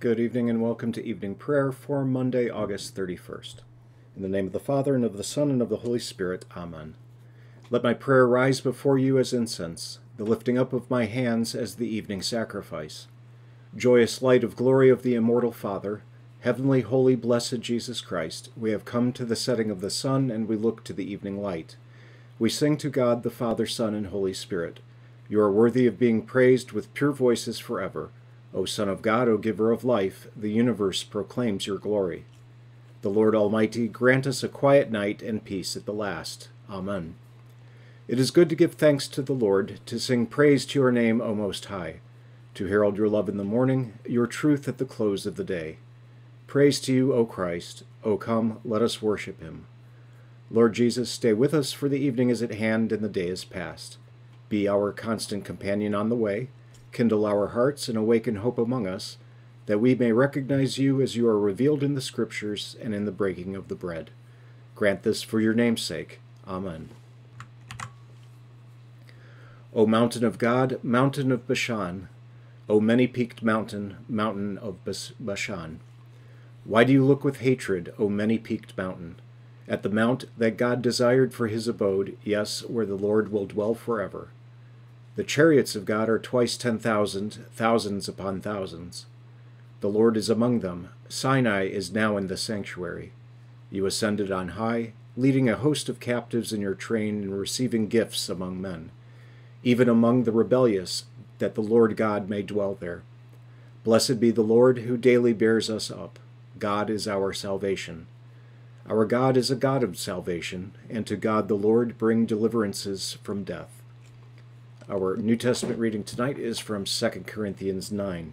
Good evening and welcome to evening prayer for Monday, August 31st. In the name of the Father, and of the Son, and of the Holy Spirit, Amen. Let my prayer rise before you as incense, the lifting up of my hands as the evening sacrifice. Joyous light of glory of the immortal Father, heavenly, holy, blessed Jesus Christ, we have come to the setting of the sun, and we look to the evening light. We sing to God the Father, Son, and Holy Spirit. You are worthy of being praised with pure voices forever. O Son of God, O Giver of life, the universe proclaims your glory. The Lord Almighty grant us a quiet night and peace at the last. Amen. It is good to give thanks to the Lord, to sing praise to your name, O Most High, to herald your love in the morning, your truth at the close of the day. Praise to you, O Christ. O come, let us worship him. Lord Jesus, stay with us, for the evening is at hand and the day is past. Be our constant companion on the way kindle our hearts, and awaken hope among us, that we may recognize you as you are revealed in the Scriptures and in the breaking of the bread. Grant this for your name's sake. Amen. O mountain of God, mountain of Bashan, O many peaked mountain, mountain of Bashan. Why do you look with hatred, O many peaked mountain, at the mount that God desired for his abode, yes, where the Lord will dwell forever? The chariots of God are twice ten thousand, thousands upon thousands. The Lord is among them. Sinai is now in the sanctuary. You ascended on high, leading a host of captives in your train and receiving gifts among men, even among the rebellious, that the Lord God may dwell there. Blessed be the Lord who daily bears us up. God is our salvation. Our God is a God of salvation, and to God the Lord bring deliverances from death. Our New Testament reading tonight is from 2 Corinthians 9.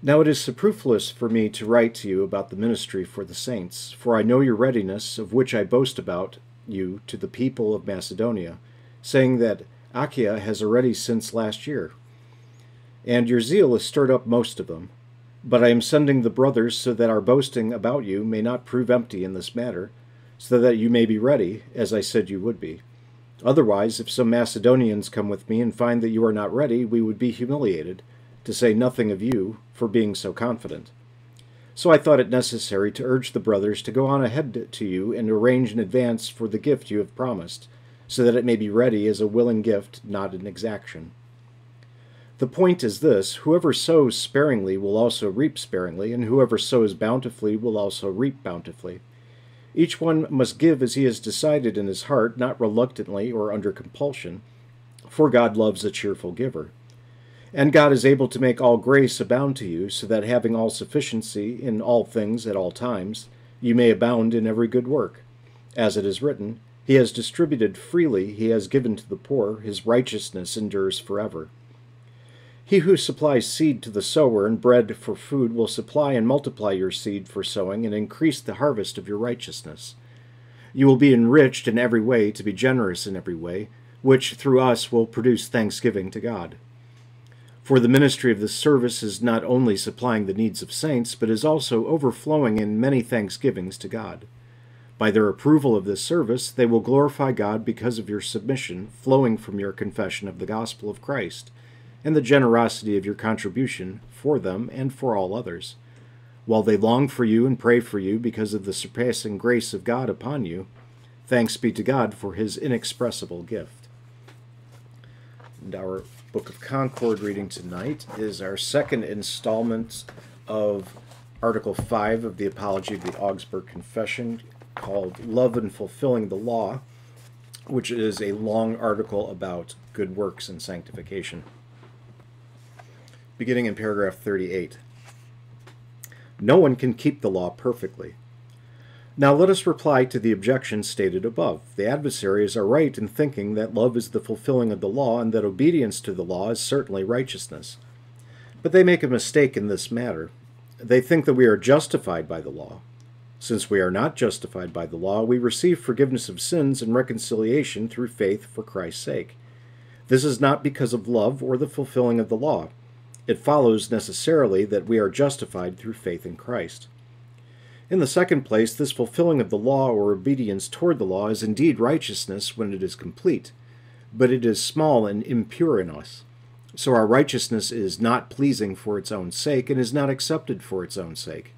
Now it is superfluous for me to write to you about the ministry for the saints, for I know your readiness, of which I boast about you to the people of Macedonia, saying that Achaia has already since last year. And your zeal has stirred up most of them. But I am sending the brothers so that our boasting about you may not prove empty in this matter, so that you may be ready, as I said you would be. Otherwise, if some Macedonians come with me and find that you are not ready, we would be humiliated, to say nothing of you, for being so confident. So I thought it necessary to urge the brothers to go on ahead to you and arrange in advance for the gift you have promised, so that it may be ready as a willing gift, not an exaction. The point is this whoever sows sparingly will also reap sparingly, and whoever sows bountifully will also reap bountifully. Each one must give as he has decided in his heart, not reluctantly or under compulsion, for God loves a cheerful giver. And God is able to make all grace abound to you, so that having all sufficiency in all things at all times, you may abound in every good work. As it is written, He has distributed freely, He has given to the poor, His righteousness endures forever. He who supplies seed to the sower and bread for food will supply and multiply your seed for sowing and increase the harvest of your righteousness. You will be enriched in every way to be generous in every way, which through us will produce thanksgiving to God. For the ministry of this service is not only supplying the needs of saints, but is also overflowing in many thanksgivings to God. By their approval of this service, they will glorify God because of your submission, flowing from your confession of the gospel of Christ and the generosity of your contribution for them and for all others. While they long for you and pray for you because of the surpassing grace of God upon you, thanks be to God for his inexpressible gift. And our Book of Concord reading tonight is our second installment of Article 5 of the Apology of the Augsburg Confession called Love and Fulfilling the Law, which is a long article about good works and sanctification beginning in paragraph 38. No one can keep the law perfectly. Now let us reply to the objections stated above. The adversaries are right in thinking that love is the fulfilling of the law and that obedience to the law is certainly righteousness. But they make a mistake in this matter. They think that we are justified by the law. Since we are not justified by the law, we receive forgiveness of sins and reconciliation through faith for Christ's sake. This is not because of love or the fulfilling of the law it follows necessarily that we are justified through faith in Christ. In the second place, this fulfilling of the law or obedience toward the law is indeed righteousness when it is complete, but it is small and impure in us. So our righteousness is not pleasing for its own sake and is not accepted for its own sake.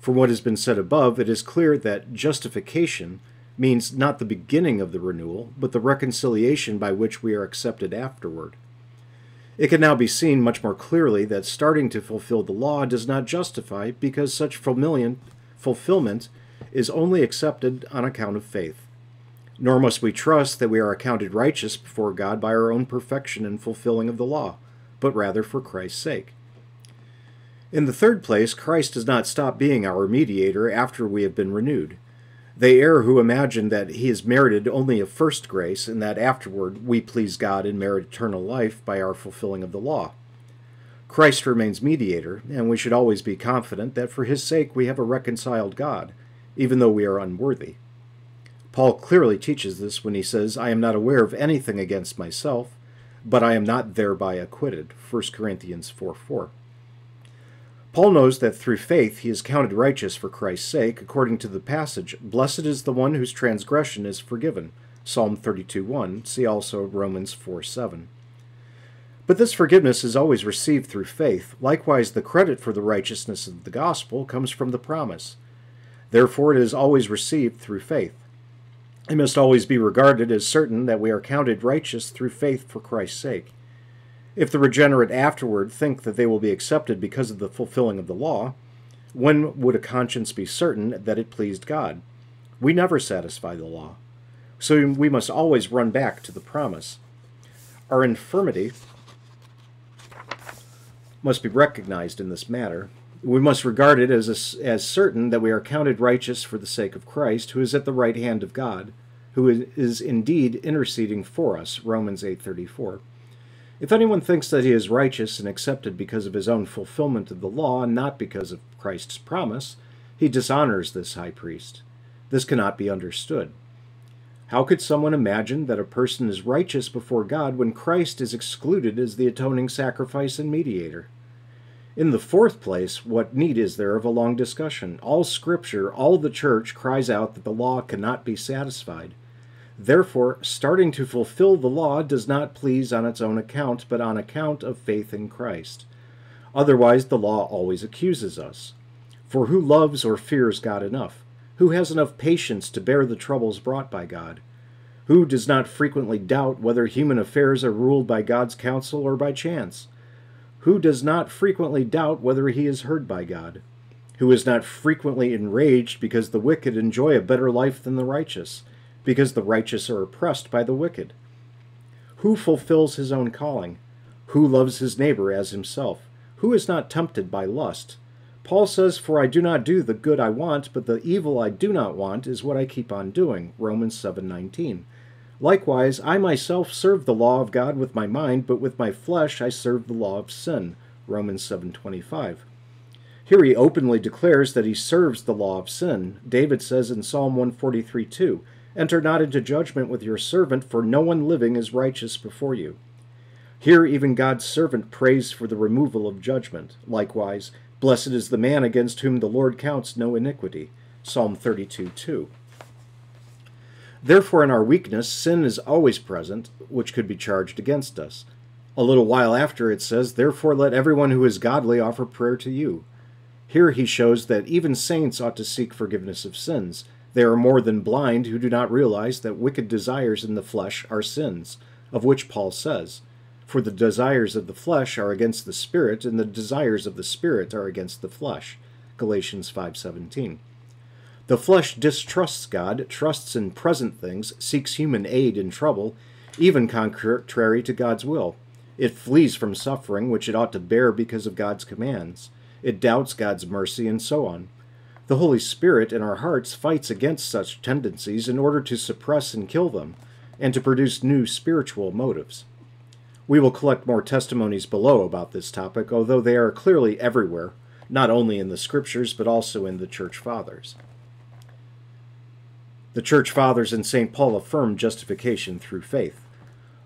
From what has been said above, it is clear that justification means not the beginning of the renewal, but the reconciliation by which we are accepted afterward. It can now be seen much more clearly that starting to fulfill the law does not justify because such fulfillment is only accepted on account of faith. Nor must we trust that we are accounted righteous before God by our own perfection and fulfilling of the law, but rather for Christ's sake. In the third place, Christ does not stop being our mediator after we have been renewed. They err who imagine that he has merited only a first grace, and that afterward we please God and merit eternal life by our fulfilling of the law. Christ remains mediator, and we should always be confident that for his sake we have a reconciled God, even though we are unworthy. Paul clearly teaches this when he says, I am not aware of anything against myself, but I am not thereby acquitted. 1 Corinthians 4 4. Paul knows that through faith he is counted righteous for Christ's sake, according to the passage, Blessed is the one whose transgression is forgiven. Psalm 32 1. See also Romans 4 7. But this forgiveness is always received through faith. Likewise, the credit for the righteousness of the gospel comes from the promise. Therefore, it is always received through faith. It must always be regarded as certain that we are counted righteous through faith for Christ's sake. If the regenerate afterward think that they will be accepted because of the fulfilling of the law, when would a conscience be certain that it pleased God? We never satisfy the law. So we must always run back to the promise. Our infirmity must be recognized in this matter. We must regard it as, a, as certain that we are counted righteous for the sake of Christ, who is at the right hand of God, who is indeed interceding for us. Romans 8:34. If anyone thinks that he is righteous and accepted because of his own fulfillment of the law and not because of Christ's promise, he dishonors this high priest. This cannot be understood. How could someone imagine that a person is righteous before God when Christ is excluded as the atoning sacrifice and mediator? In the fourth place, what need is there of a long discussion? All Scripture, all the Church cries out that the law cannot be satisfied. Therefore, starting to fulfill the law does not please on its own account, but on account of faith in Christ. Otherwise, the law always accuses us. For who loves or fears God enough? Who has enough patience to bear the troubles brought by God? Who does not frequently doubt whether human affairs are ruled by God's counsel or by chance? Who does not frequently doubt whether he is heard by God? Who is not frequently enraged because the wicked enjoy a better life than the righteous? Because the righteous are oppressed by the wicked. Who fulfills his own calling? Who loves his neighbor as himself? Who is not tempted by lust? Paul says, For I do not do the good I want, but the evil I do not want is what I keep on doing. Romans 7:19. Likewise, I myself serve the law of God with my mind, but with my flesh I serve the law of sin. Romans 7:25. Here he openly declares that he serves the law of sin. David says in Psalm 143:2, Enter not into judgment with your servant, for no one living is righteous before you. Here even God's servant prays for the removal of judgment. Likewise, blessed is the man against whom the Lord counts no iniquity. Psalm 32 2. Therefore, in our weakness, sin is always present, which could be charged against us. A little while after it says, Therefore let everyone who is godly offer prayer to you. Here he shows that even saints ought to seek forgiveness of sins, they are more than blind who do not realize that wicked desires in the flesh are sins, of which Paul says, For the desires of the flesh are against the spirit, and the desires of the spirit are against the flesh. Galatians 5:17. The flesh distrusts God, trusts in present things, seeks human aid in trouble, even contrary to God's will. It flees from suffering which it ought to bear because of God's commands. It doubts God's mercy and so on. The Holy Spirit in our hearts fights against such tendencies in order to suppress and kill them, and to produce new spiritual motives. We will collect more testimonies below about this topic, although they are clearly everywhere, not only in the Scriptures, but also in the Church Fathers. The Church Fathers and St. Paul affirm justification through faith.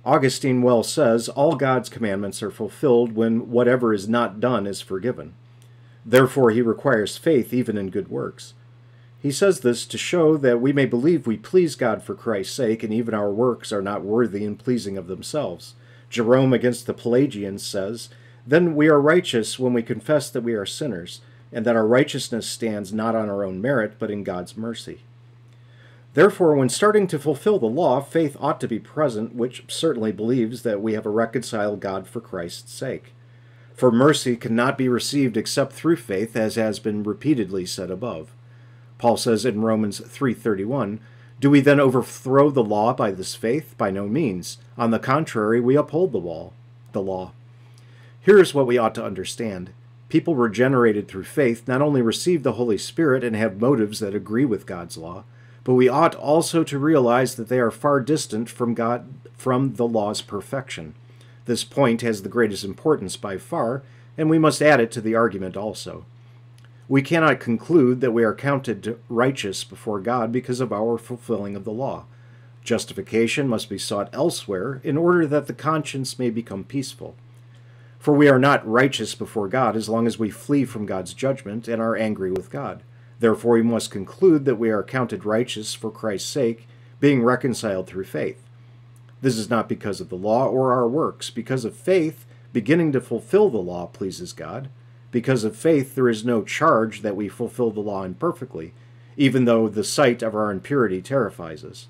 Augustine well says, All God's commandments are fulfilled when whatever is not done is forgiven. Therefore, he requires faith even in good works. He says this to show that we may believe we please God for Christ's sake, and even our works are not worthy and pleasing of themselves. Jerome against the Pelagians says, Then we are righteous when we confess that we are sinners, and that our righteousness stands not on our own merit, but in God's mercy. Therefore, when starting to fulfill the law, faith ought to be present, which certainly believes that we have a reconciled God for Christ's sake. For mercy cannot be received except through faith, as has been repeatedly said above. Paul says in Romans 3:31, "Do we then overthrow the law by this faith? By no means. On the contrary, we uphold the law." The law. Here is what we ought to understand. People regenerated through faith not only receive the Holy Spirit and have motives that agree with God's law, but we ought also to realize that they are far distant from God from the law's perfection. This point has the greatest importance by far, and we must add it to the argument also. We cannot conclude that we are counted righteous before God because of our fulfilling of the law. Justification must be sought elsewhere in order that the conscience may become peaceful. For we are not righteous before God as long as we flee from God's judgment and are angry with God. Therefore, we must conclude that we are counted righteous for Christ's sake, being reconciled through faith. This is not because of the law or our works. Because of faith, beginning to fulfill the law pleases God. Because of faith, there is no charge that we fulfill the law imperfectly, even though the sight of our impurity terrifies us.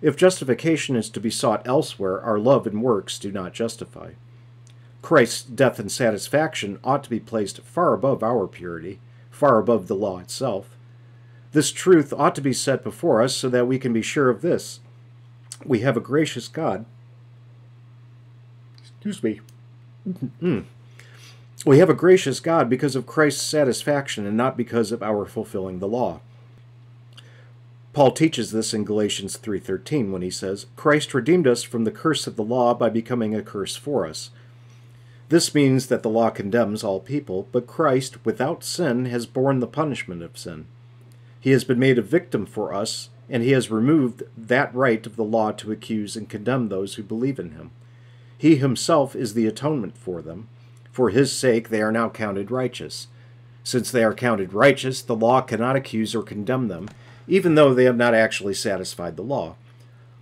If justification is to be sought elsewhere, our love and works do not justify. Christ's death and satisfaction ought to be placed far above our purity, far above the law itself. This truth ought to be set before us so that we can be sure of this we have a gracious God. Excuse me. Mm. We have a gracious God because of Christ's satisfaction and not because of our fulfilling the law. Paul teaches this in Galatians 3:13 when he says, "Christ redeemed us from the curse of the law by becoming a curse for us." This means that the law condemns all people, but Christ, without sin, has borne the punishment of sin. He has been made a victim for us and he has removed that right of the law to accuse and condemn those who believe in him. He himself is the atonement for them. For his sake they are now counted righteous. Since they are counted righteous, the law cannot accuse or condemn them, even though they have not actually satisfied the law.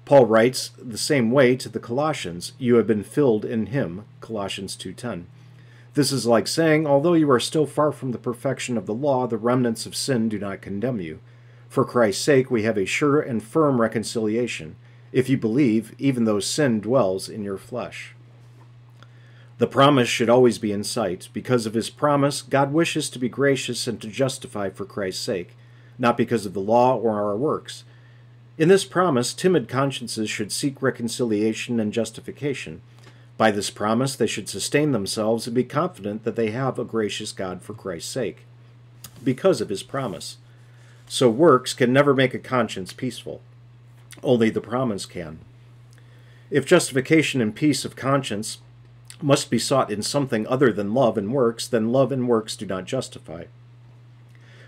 Paul writes the same way to the Colossians, you have been filled in him, Colossians 2:10. This is like saying, although you are still far from the perfection of the law, the remnants of sin do not condemn you. For Christ's sake, we have a sure and firm reconciliation, if you believe, even though sin dwells in your flesh. The promise should always be in sight. Because of his promise, God wishes to be gracious and to justify for Christ's sake, not because of the law or our works. In this promise, timid consciences should seek reconciliation and justification. By this promise, they should sustain themselves and be confident that they have a gracious God for Christ's sake, because of his promise. So works can never make a conscience peaceful. Only the promise can. If justification and peace of conscience must be sought in something other than love and works, then love and works do not justify.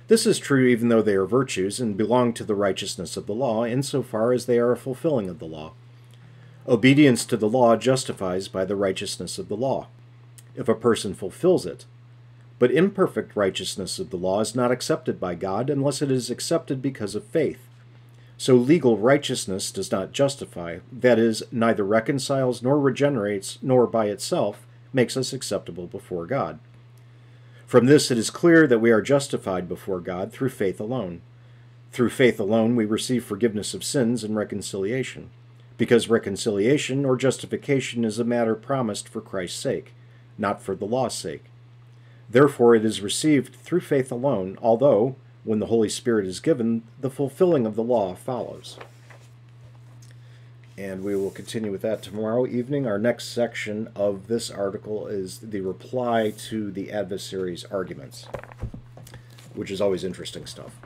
This is true even though they are virtues and belong to the righteousness of the law, insofar as they are a fulfilling of the law. Obedience to the law justifies by the righteousness of the law, if a person fulfills it, but imperfect righteousness of the law is not accepted by God unless it is accepted because of faith. So legal righteousness does not justify, that is, neither reconciles nor regenerates, nor by itself makes us acceptable before God. From this it is clear that we are justified before God through faith alone. Through faith alone we receive forgiveness of sins and reconciliation, because reconciliation or justification is a matter promised for Christ's sake, not for the law's sake. Therefore, it is received through faith alone, although, when the Holy Spirit is given, the fulfilling of the law follows. And we will continue with that tomorrow evening. Our next section of this article is the reply to the adversary's arguments, which is always interesting stuff.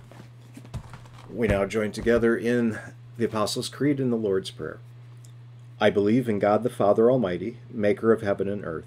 We now join together in the Apostles' Creed and the Lord's Prayer. I believe in God the Father Almighty, maker of heaven and earth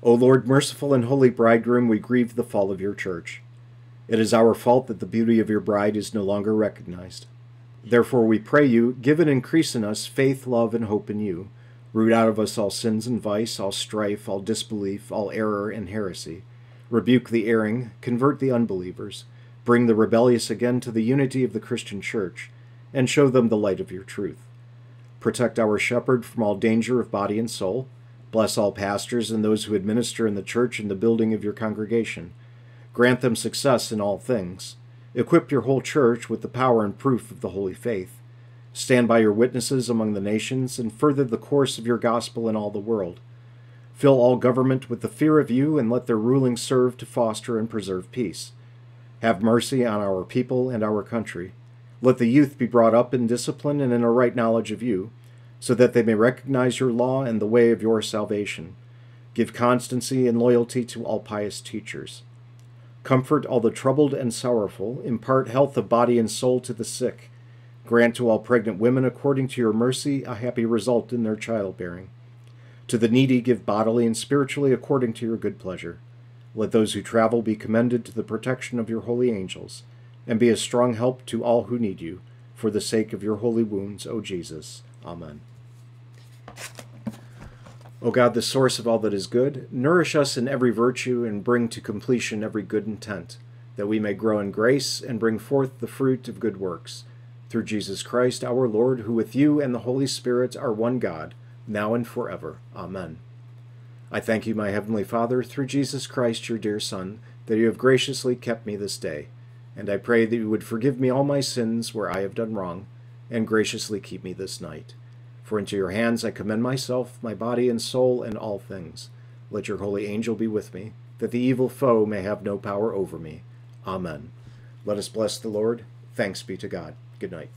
O Lord, merciful and holy bridegroom, we grieve the fall of your church. It is our fault that the beauty of your bride is no longer recognized. Therefore, we pray you, give and increase in us faith, love, and hope in you. Root out of us all sins and vice, all strife, all disbelief, all error and heresy. Rebuke the erring, convert the unbelievers, bring the rebellious again to the unity of the Christian Church, and show them the light of your truth. Protect our shepherd from all danger of body and soul. Bless all pastors and those who administer in the church and the building of your congregation. Grant them success in all things. Equip your whole church with the power and proof of the holy faith. Stand by your witnesses among the nations and further the course of your gospel in all the world. Fill all government with the fear of you and let their ruling serve to foster and preserve peace. Have mercy on our people and our country. Let the youth be brought up in discipline and in a right knowledge of you, so that they may recognize your law and the way of your salvation. Give constancy and loyalty to all pious teachers. Comfort all the troubled and sorrowful, impart health of body and soul to the sick. Grant to all pregnant women, according to your mercy, a happy result in their childbearing. To the needy, give bodily and spiritually according to your good pleasure. Let those who travel be commended to the protection of your holy angels and be a strong help to all who need you, for the sake of your holy wounds, O Jesus. Amen. O God, the source of all that is good, nourish us in every virtue and bring to completion every good intent, that we may grow in grace and bring forth the fruit of good works. Through Jesus Christ our Lord, who with you and the Holy Spirit are one God, now and forever. Amen. I thank you, my heavenly Father, through Jesus Christ, your dear Son, that you have graciously kept me this day and I pray that you would forgive me all my sins where I have done wrong, and graciously keep me this night. For into your hands I commend myself, my body and soul, and all things. Let your holy angel be with me, that the evil foe may have no power over me. Amen. Let us bless the Lord. Thanks be to God. Good night.